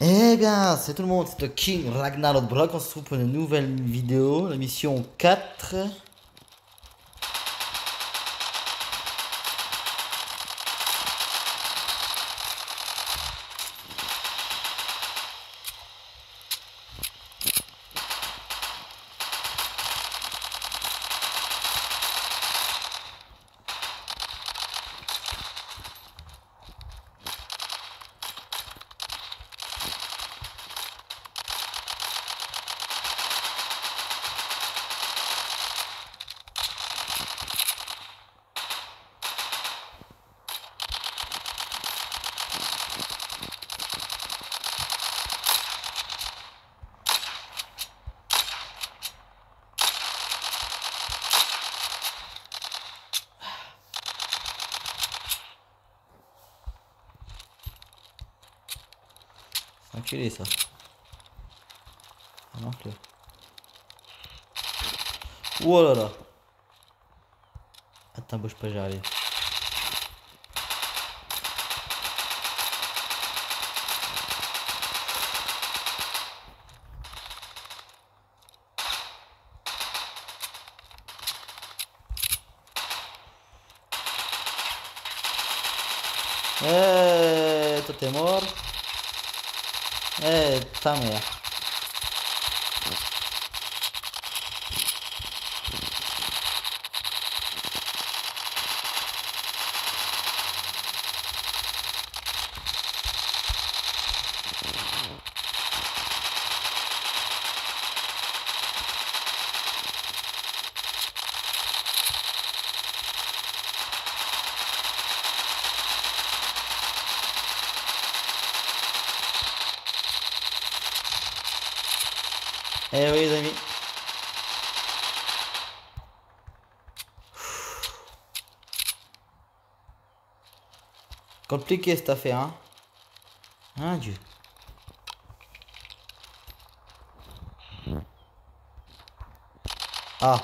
Eh bien, c'est tout le monde, c'est le King Ragnar Lodbrok. On se retrouve pour une nouvelle vidéo, la mission 4. Eu tirei só. Eu não tirei. Uororó. A tampa espajária. É, tô é, temor. 哎，赞美 Eh oui les amis. Compliqué cette affaire, hein. Hein, Dieu. Ah.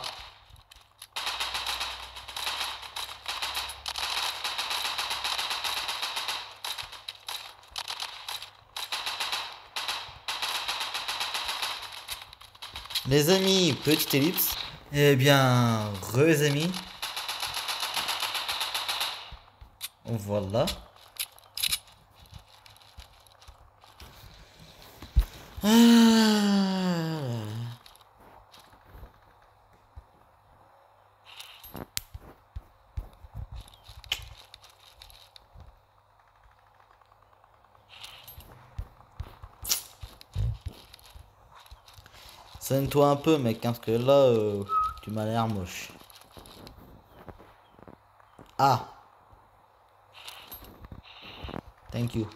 Les amis, petite ellipse. Eh bien, re amis. Voilà. Ah. Sonne-toi un peu, mec, hein, parce que là, euh, tu m'as l'air moche. Ah. Thank you.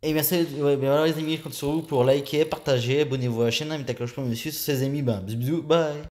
Et bien, c'est, ouais, ben voilà les amis, je compte sur vous pour liker, partager, abonnez-vous à la chaîne, mettez la cloche pour me suivre sur ces amis. Ben, bisous, bye.